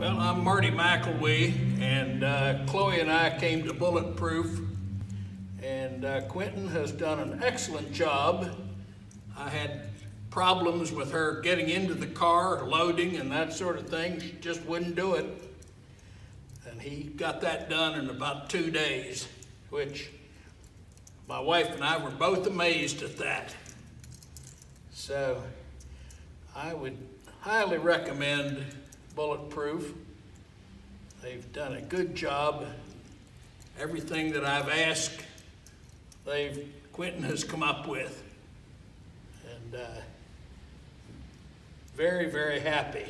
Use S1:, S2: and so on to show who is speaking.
S1: Well, I'm Marty McElwee, and uh, Khloe and I came to Bulletproof, and uh, Quentin has done an excellent job. I had problems with her getting into the car, loading, and that sort of thing. She just wouldn't do it. And he got that done in about two days, which my wife and I were both amazed at that. So I would highly recommend Bulletproof. They've done a good job. Everything that I've asked, they've Quentin has come up with. And uh, very, very happy.